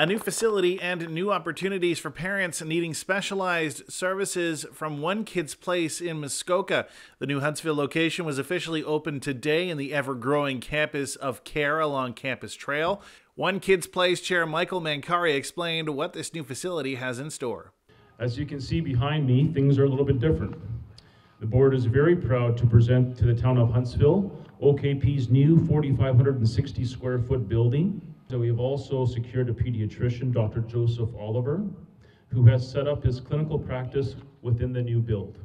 A new facility and new opportunities for parents needing specialized services from One Kids Place in Muskoka. The new Huntsville location was officially opened today in the ever growing campus of care along Campus Trail. One Kids Place Chair Michael Mankari explained what this new facility has in store. As you can see behind me, things are a little bit different. The board is very proud to present to the town of Huntsville OKP's new 4,560 square foot building so we have also secured a pediatrician, Dr. Joseph Oliver, who has set up his clinical practice within the new build.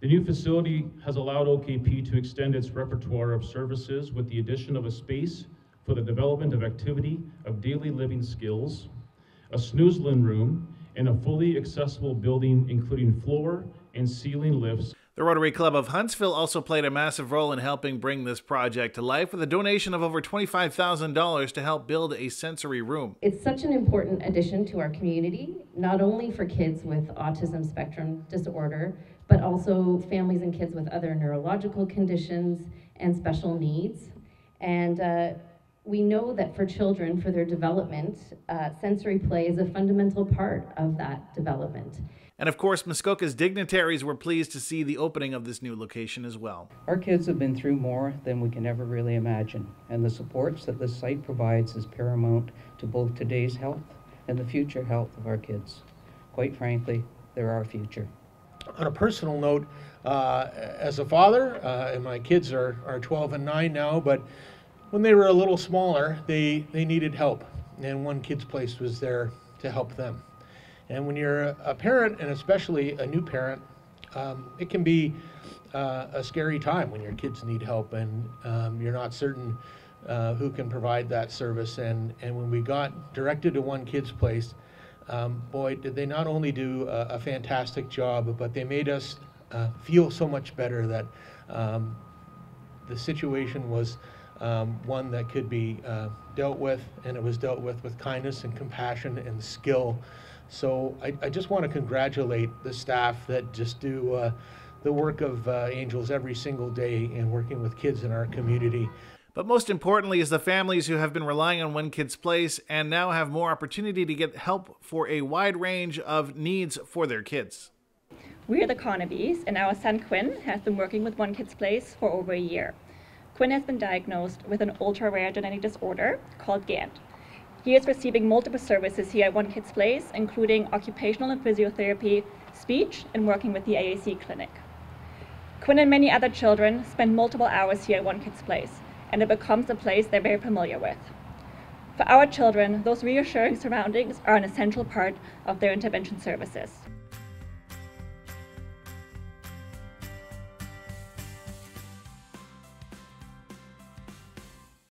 The new facility has allowed OKP to extend its repertoire of services with the addition of a space for the development of activity of daily living skills, a Snoezelen room, and a fully accessible building including floor and ceiling lifts the Rotary Club of Huntsville also played a massive role in helping bring this project to life with a donation of over $25,000 to help build a sensory room. It's such an important addition to our community, not only for kids with autism spectrum disorder, but also families and kids with other neurological conditions and special needs. And uh, we know that for children, for their development, uh, sensory play is a fundamental part of that development. And of course, Muskoka's dignitaries were pleased to see the opening of this new location as well. Our kids have been through more than we can ever really imagine, and the supports that this site provides is paramount to both today's health and the future health of our kids. Quite frankly, they're our future. On a personal note, uh, as a father, uh, and my kids are, are 12 and 9 now, but when they were a little smaller, they, they needed help, and One Kids Place was there to help them. And when you're a parent, and especially a new parent, um, it can be uh, a scary time when your kids need help and um, you're not certain uh, who can provide that service. And, and when we got directed to One Kids Place, um, boy, did they not only do a, a fantastic job, but they made us uh, feel so much better that um, the situation was um, one that could be uh, dealt with, and it was dealt with with kindness and compassion and skill. So I, I just want to congratulate the staff that just do uh, the work of uh, angels every single day in working with kids in our community. But most importantly is the families who have been relying on One Kids Place and now have more opportunity to get help for a wide range of needs for their kids. We are the Carnabys, and our son Quinn has been working with One Kids Place for over a year. Quinn has been diagnosed with an ultra rare genetic disorder called GANT. He is receiving multiple services here at One Kids Place, including occupational and physiotherapy, speech, and working with the AAC clinic. Quinn and many other children spend multiple hours here at One Kids Place, and it becomes a place they're very familiar with. For our children, those reassuring surroundings are an essential part of their intervention services.